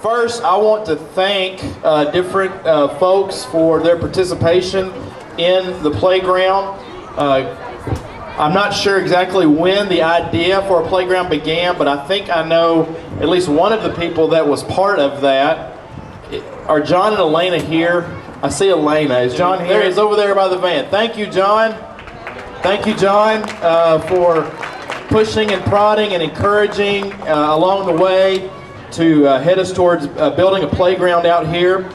First, I want to thank uh, different uh, folks for their participation in the playground. Uh, I'm not sure exactly when the idea for a playground began, but I think I know at least one of the people that was part of that. Are John and Elena here? I see Elena. Is John here? There he is over there by the van. Thank you, John. Thank you, John, uh, for pushing and prodding and encouraging uh, along the way to uh, head us towards uh, building a playground out here.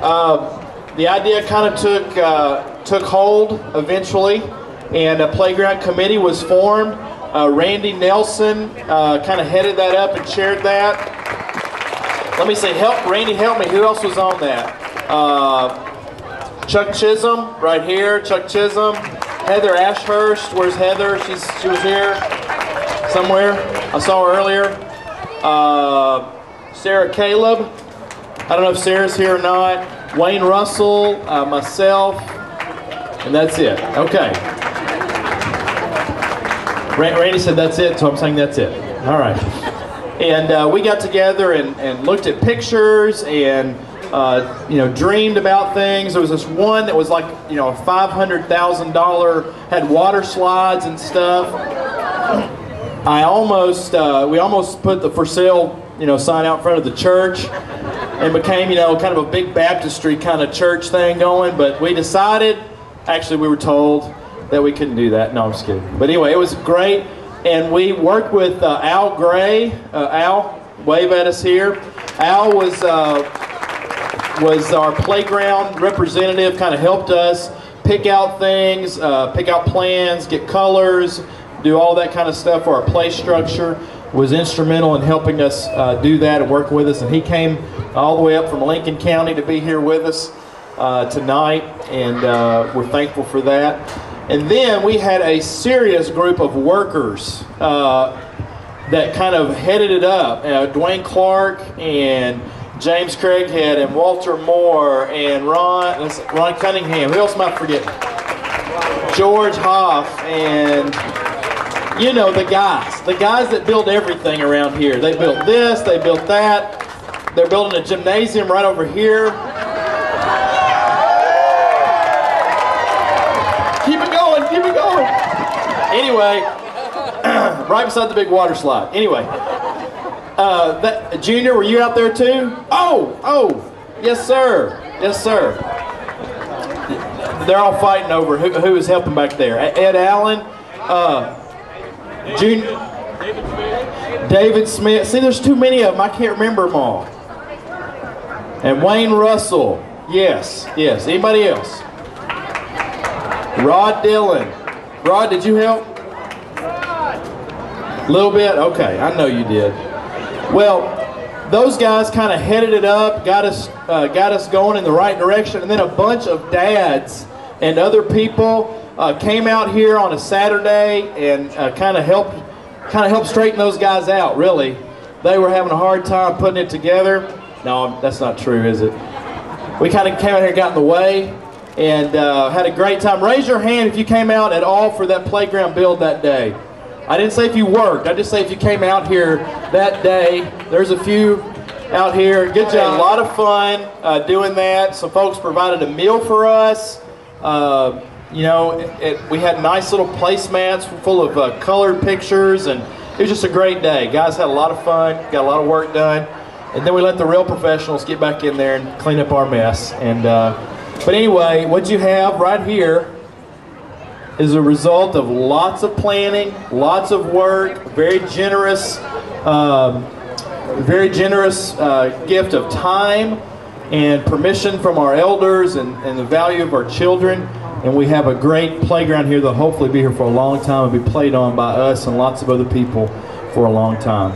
Uh, the idea kind of took uh, took hold eventually, and a playground committee was formed. Uh, Randy Nelson kind of headed that up and chaired that. Let me say, help Randy, help me. Who else was on that? Chuck Chisholm, right here. Chuck Chisholm. Heather Ashurst. Where's Heather? She's she was here somewhere. I saw her earlier. Uh, Sarah Caleb. I don't know if Sarah's here or not. Wayne Russell, uh, myself, and that's it. Okay. Randy said that's it, so I'm saying that's it. All right. And uh, we got together and, and looked at pictures and uh, you know dreamed about things. There was this one that was like you know a five hundred thousand dollar had water slides and stuff. I almost uh, we almost put the for sale you know sign out in front of the church and became you know kind of a big baptistry kind of church thing going. But we decided, actually we were told that we couldn't do that. No, I'm just kidding. But anyway, it was great, and we worked with uh, Al Gray. Uh, Al, wave at us here. Al was uh, was our playground representative. Kind of helped us pick out things, uh, pick out plans, get colors, do all that kind of stuff for our play structure. Was instrumental in helping us uh, do that and work with us. And he came all the way up from Lincoln County to be here with us uh, tonight, and uh, we're thankful for that. And then we had a serious group of workers uh, that kind of headed it up. Uh, Dwayne Clark and James Craighead and Walter Moore and Ron Ron Cunningham. Who else am I forgetting? George Hoff and you know the guys, the guys that build everything around here. They built this, they built that. They're building a gymnasium right over here. Keep it going, keep it going. Anyway, right beside the big water slide. Anyway, uh, that Junior, were you out there too? Oh, oh, yes, sir, yes, sir. They're all fighting over who, who is helping back there. Ed Allen, uh, Junior, David Smith. See, there's too many of them. I can't remember them all. And Wayne Russell. Yes, yes. Anybody else? Rod Dillon. Rod, did you help? A little bit? Okay, I know you did. Well, those guys kind of headed it up, got us, uh, got us going in the right direction, and then a bunch of dads and other people uh, came out here on a Saturday and uh, kind of helped, kind of helped straighten those guys out. Really, they were having a hard time putting it together. No, that's not true, is it? We kind of came out here, got in the way, and uh, had a great time. Raise your hand if you came out at all for that playground build that day. I didn't say if you worked. I just say if you came out here that day. There's a few out here. Good job. A lot of fun uh, doing that. Some folks provided a meal for us. Uh, you know, it, it, we had nice little placemats full of uh, colored pictures, and it was just a great day. Guys had a lot of fun, got a lot of work done, and then we let the real professionals get back in there and clean up our mess. And uh, but anyway, what you have right here is a result of lots of planning, lots of work, very generous, um, very generous uh, gift of time and permission from our elders and, and the value of our children. And we have a great playground here that'll hopefully be here for a long time and be played on by us and lots of other people for a long time.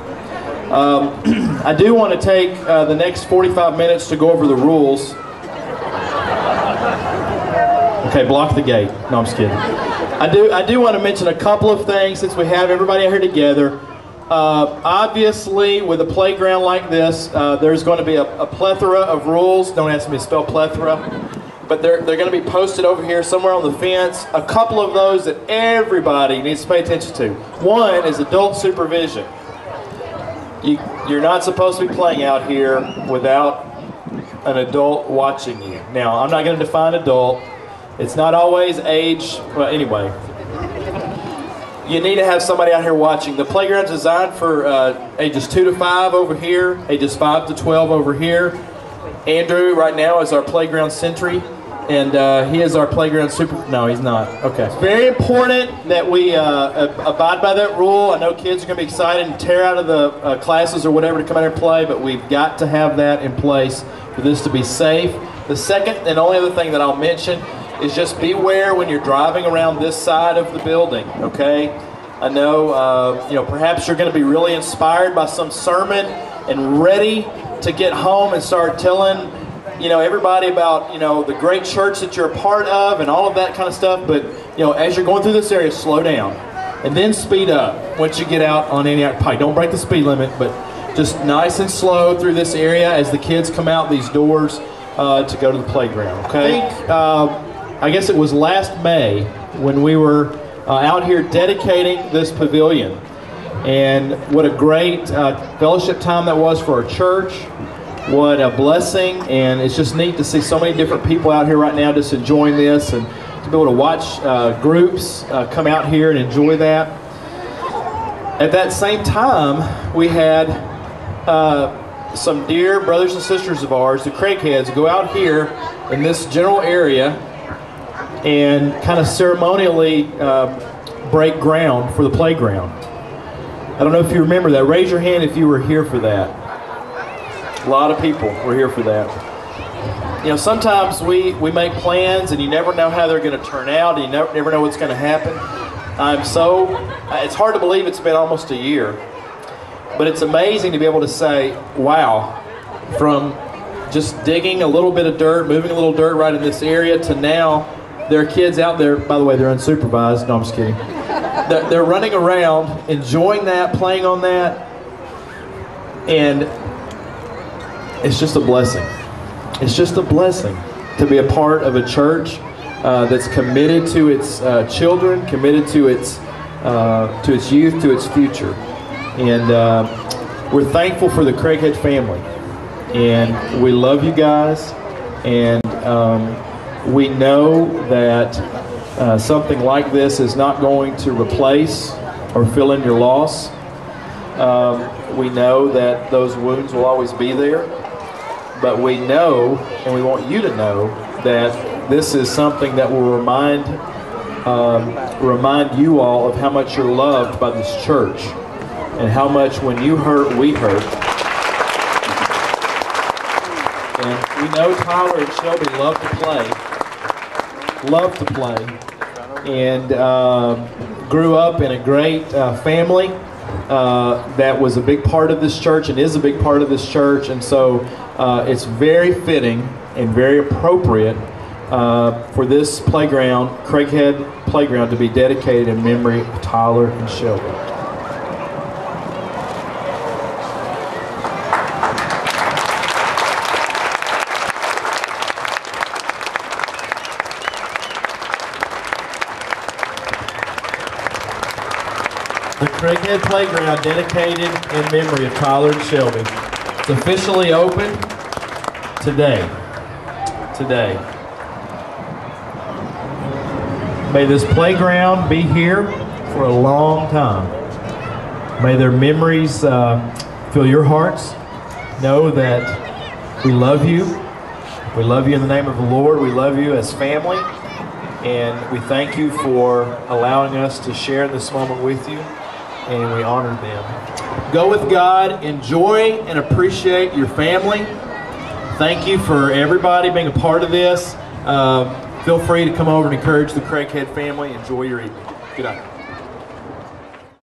Um, I do want to take uh, the next 45 minutes to go over the rules. Okay, block the gate. No, I'm just kidding. I do, I do want to mention a couple of things since we have everybody here together. Uh, obviously, with a playground like this, uh, there's going to be a, a, plethora of rules. Don't ask me to spell plethora. But they're, they're going to be posted over here somewhere on the fence. A couple of those that everybody needs to pay attention to. One is adult supervision. You, you're not supposed to be playing out here without an adult watching you. Now, I'm not going to define adult. It's not always age. Well, anyway, you need to have somebody out here watching. The playground's designed for uh, ages 2 to 5 over here, ages 5 to 12 over here. Andrew, right now, is our playground sentry, and uh, he is our playground super. No, he's not. Okay. It's very important that we uh, abide by that rule. I know kids are going to be excited and tear out of the uh, classes or whatever to come out here and play, but we've got to have that in place for this to be safe. The second and only other thing that I'll mention is just beware when you're driving around this side of the building, okay? I know, uh, you know, perhaps you're going to be really inspired by some sermon and ready to get home and start telling, you know, everybody about, you know, the great church that you're a part of and all of that kind of stuff. But, you know, as you're going through this area, slow down and then speed up once you get out on Antioch Pike. Don't break the speed limit, but just nice and slow through this area as the kids come out these doors uh, to go to the playground. Okay. Uh, I guess it was last May when we were uh, out here dedicating this pavilion. And what a great uh, fellowship time that was for our church. What a blessing. And it's just neat to see so many different people out here right now just enjoying this and to be able to watch uh, groups uh, come out here and enjoy that. At that same time, we had uh, some dear brothers and sisters of ours, the Craigheads, go out here in this general area and kind of ceremonially uh, break ground for the playground. I don't know if you remember that. Raise your hand if you were here for that. A lot of people were here for that. You know, sometimes we, we make plans and you never know how they're going to turn out and you never, never know what's going to happen. I'm so, it's hard to believe it's been almost a year, but it's amazing to be able to say, wow, from just digging a little bit of dirt, moving a little dirt right in this area to now there are kids out there, by the way, they're unsupervised. No, I'm just kidding. They're, they're running around, enjoying that, playing on that, and it's just a blessing. It's just a blessing to be a part of a church uh, that's committed to its uh, children, committed to its uh, to its youth, to its future, and uh, we're thankful for the Craighead family, and we love you guys, and. Um, we know that uh, something like this is not going to replace or fill in your loss. Um, we know that those wounds will always be there, but we know, and we want you to know, that this is something that will remind um, remind you all of how much you're loved by this church, and how much when you hurt, we hurt. And we know Tyler and Shelby love to play loved to play, and uh, grew up in a great uh, family uh, that was a big part of this church and is a big part of this church. And so uh, it's very fitting and very appropriate uh, for this playground, Craighead Playground, to be dedicated in memory of Tyler and Shelby. Craighead Playground dedicated in memory of Tyler and Shelby. It's officially open today. Today. May this playground be here for a long time. May their memories uh, fill your hearts. Know that we love you. We love you in the name of the Lord. We love you as family. And we thank you for allowing us to share this moment with you and we honor them. Go with God, enjoy and appreciate your family. Thank you for everybody being a part of this. Uh, feel free to come over and encourage the Craighead family. Enjoy your evening. Good night.